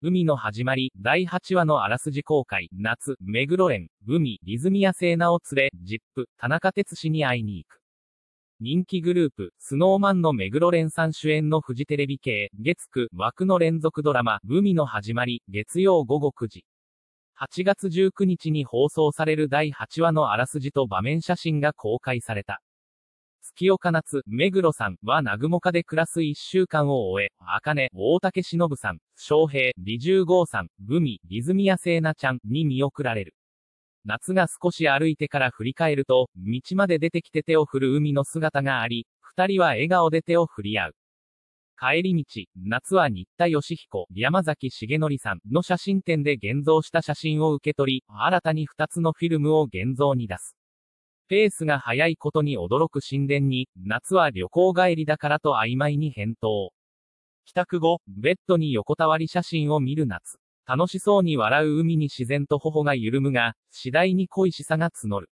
海の始まり、第8話のあらすじ公開、夏、目黒蓮、海、リズミア聖ナを連れ、ジップ、田中哲司に会いに行く。人気グループ、スノーマンの目黒蓮さん主演のフジテレビ系、月9、枠の連続ドラマ、海の始まり、月曜午後9時。8月19日に放送される第8話のあらすじと場面写真が公開された。月岡夏、目黒さんは南雲家で暮らす一週間を終え、茜、大竹忍さん、翔平、李十豪さん、グミ、リズミヤ聖奈ちゃんに見送られる。夏が少し歩いてから振り返ると、道まで出てきて手を振る海の姿があり、二人は笑顔で手を振り合う。帰り道、夏は新田義彦、山崎重則さんの写真展で現像した写真を受け取り、新たに二つのフィルムを現像に出す。ペースが速いことに驚く神殿に、夏は旅行帰りだからと曖昧に返答。帰宅後、ベッドに横たわり写真を見る夏。楽しそうに笑う海に自然と頬が緩むが、次第に恋しさが募る。